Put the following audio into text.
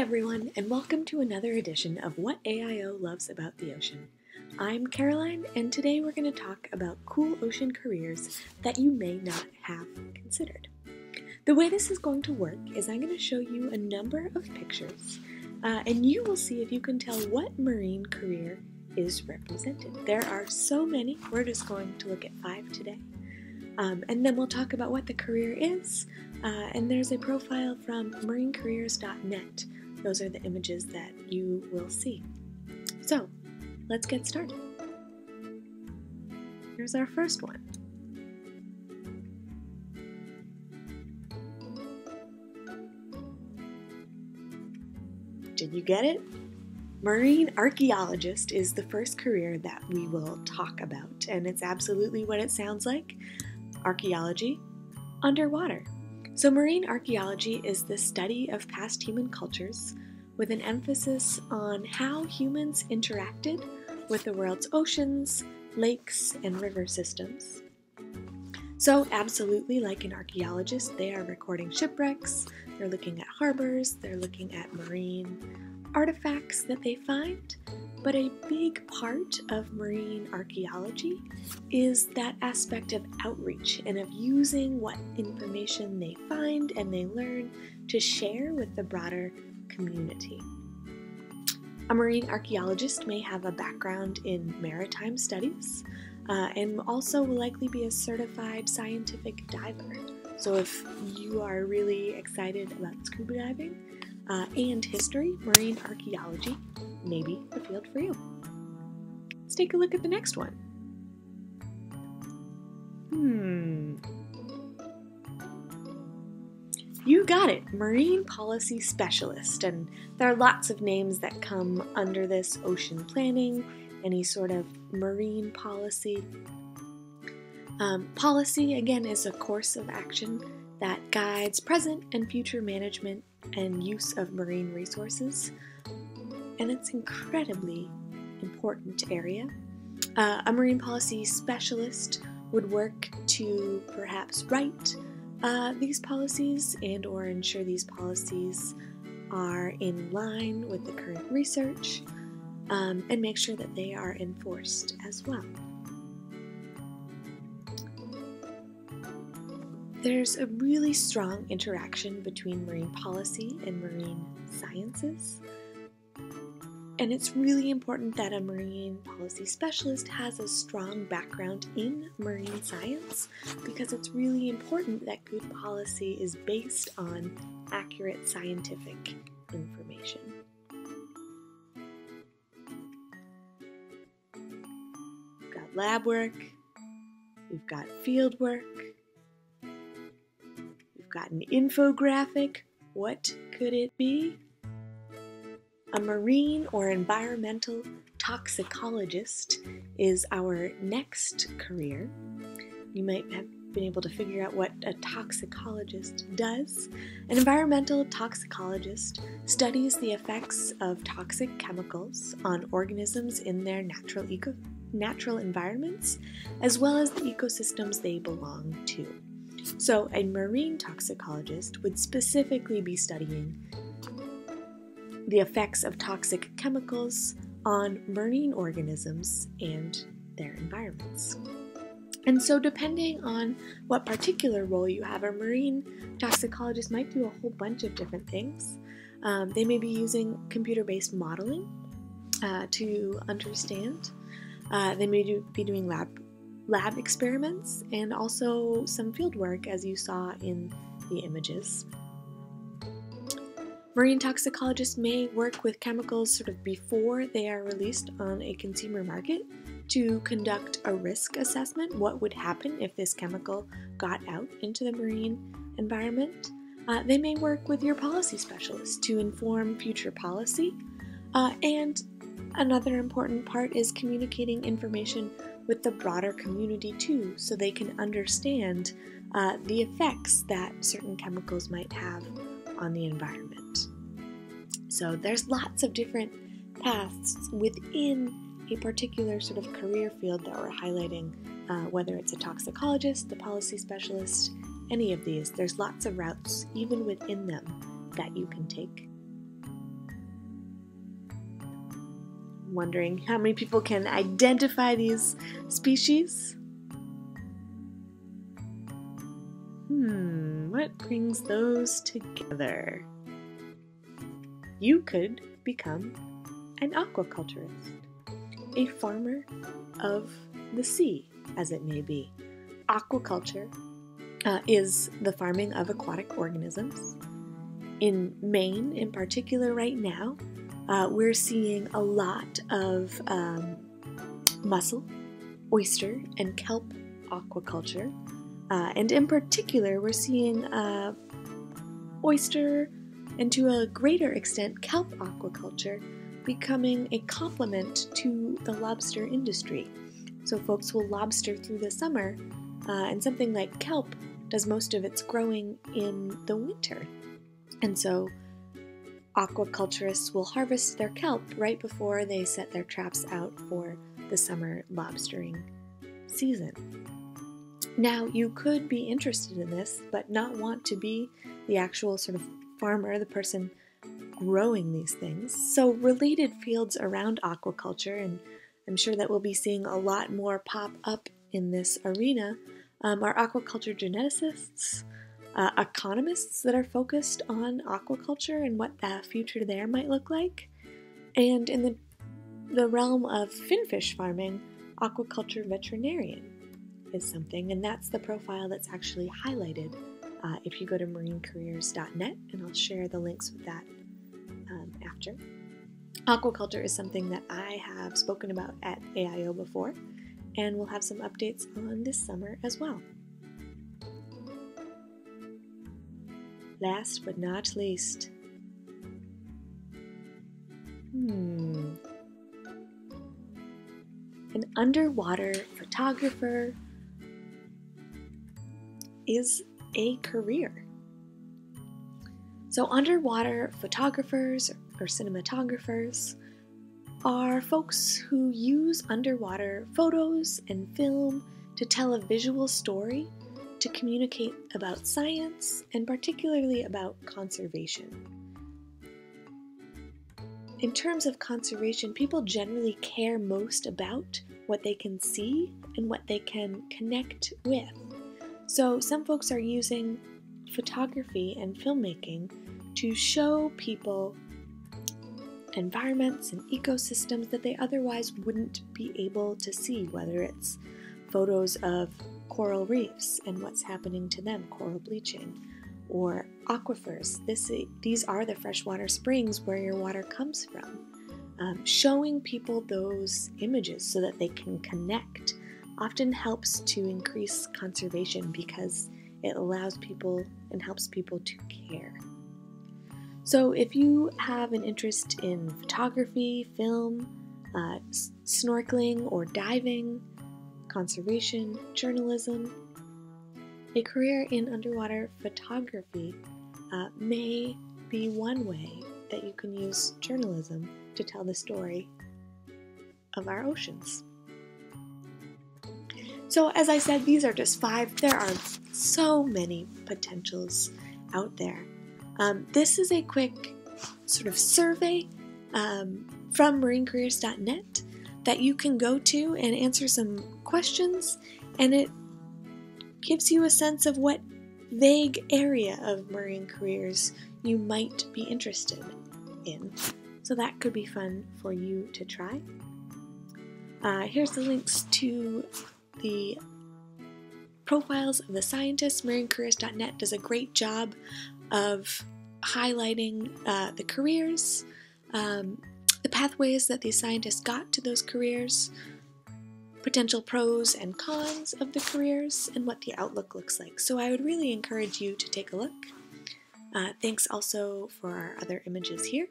everyone, and welcome to another edition of What AIO Loves About the Ocean. I'm Caroline, and today we're going to talk about cool ocean careers that you may not have considered. The way this is going to work is I'm going to show you a number of pictures, uh, and you will see if you can tell what marine career is represented. There are so many, we're just going to look at five today. Um, and then we'll talk about what the career is, uh, and there's a profile from marinecareers.net. Those are the images that you will see. So, let's get started. Here's our first one. Did you get it? Marine archaeologist is the first career that we will talk about, and it's absolutely what it sounds like archaeology underwater. So, marine archaeology is the study of past human cultures with an emphasis on how humans interacted with the world's oceans, lakes, and river systems. So, absolutely, like an archaeologist, they are recording shipwrecks, they're looking at harbors, they're looking at marine artifacts that they find, but a big part of marine archaeology is that aspect of outreach and of using what information they find and they learn to share with the broader community. A marine archaeologist may have a background in maritime studies uh, and also will likely be a certified scientific diver. So, if you are really excited about scuba diving, uh, and history, marine archaeology, maybe the field for you. Let's take a look at the next one. Hmm. You got it, Marine Policy Specialist. And there are lots of names that come under this ocean planning, any sort of marine policy. Um, policy, again, is a course of action that guides present and future management and use of marine resources, and it's incredibly important area. Uh, a marine policy specialist would work to perhaps write uh, these policies and or ensure these policies are in line with the current research um, and make sure that they are enforced as well. There's a really strong interaction between marine policy and marine sciences. And it's really important that a marine policy specialist has a strong background in marine science because it's really important that good policy is based on accurate scientific information. We've got lab work, we've got field work, got an infographic. What could it be? A marine or environmental toxicologist is our next career. You might have been able to figure out what a toxicologist does. An environmental toxicologist studies the effects of toxic chemicals on organisms in their natural eco- natural environments as well as the ecosystems they belong to. So, a marine toxicologist would specifically be studying the effects of toxic chemicals on marine organisms and their environments. And so, depending on what particular role you have, a marine toxicologist might do a whole bunch of different things. Um, they may be using computer based modeling uh, to understand. Uh, they may do, be doing lab lab experiments and also some field work, as you saw in the images. Marine toxicologists may work with chemicals sort of before they are released on a consumer market to conduct a risk assessment. What would happen if this chemical got out into the marine environment? Uh, they may work with your policy specialist to inform future policy. Uh, and another important part is communicating information with the broader community too, so they can understand uh, the effects that certain chemicals might have on the environment. So there's lots of different paths within a particular sort of career field that we're highlighting, uh, whether it's a toxicologist, a policy specialist, any of these. There's lots of routes, even within them, that you can take. Wondering how many people can identify these species? Hmm, what brings those together? You could become an aquaculturist, a farmer of the sea, as it may be. Aquaculture uh, is the farming of aquatic organisms. In Maine, in particular, right now, uh, we're seeing a lot of um, mussel, oyster, and kelp aquaculture. Uh, and in particular, we're seeing uh, oyster and to a greater extent kelp aquaculture becoming a complement to the lobster industry. So, folks will lobster through the summer, uh, and something like kelp does most of its growing in the winter. And so, aquaculturists will harvest their kelp right before they set their traps out for the summer lobstering season. Now, you could be interested in this, but not want to be the actual sort of farmer, the person growing these things. So, related fields around aquaculture, and I'm sure that we'll be seeing a lot more pop up in this arena, um, are aquaculture geneticists, uh, economists that are focused on aquaculture and what the future there might look like. And in the, the realm of finfish farming, aquaculture veterinarian is something, and that's the profile that's actually highlighted uh, if you go to marinecareers.net, and I'll share the links with that um, after. Aquaculture is something that I have spoken about at AIO before, and we'll have some updates on this summer as well. Last but not least, hmm, an underwater photographer is a career. So, underwater photographers or cinematographers are folks who use underwater photos and film to tell a visual story to communicate about science and particularly about conservation. In terms of conservation, people generally care most about what they can see and what they can connect with. So, some folks are using photography and filmmaking to show people environments and ecosystems that they otherwise wouldn't be able to see, whether it's photos of coral reefs and what's happening to them, coral bleaching, or aquifers. This, these are the freshwater springs where your water comes from. Um, showing people those images so that they can connect often helps to increase conservation because it allows people and helps people to care. So, if you have an interest in photography, film, uh, snorkeling, or diving, conservation, journalism. A career in underwater photography uh, may be one way that you can use journalism to tell the story of our oceans. So, as I said, these are just five. There are so many potentials out there. Um, this is a quick sort of survey um, from marinecareers.net that you can go to and answer some questions, and it gives you a sense of what vague area of marine careers you might be interested in. So that could be fun for you to try. Uh, here's the links to the profiles of the scientists. MarineCareers.net does a great job of highlighting uh, the careers, um, pathways that these scientists got to those careers, potential pros and cons of the careers, and what the outlook looks like. So I would really encourage you to take a look. Uh, thanks also for our other images here.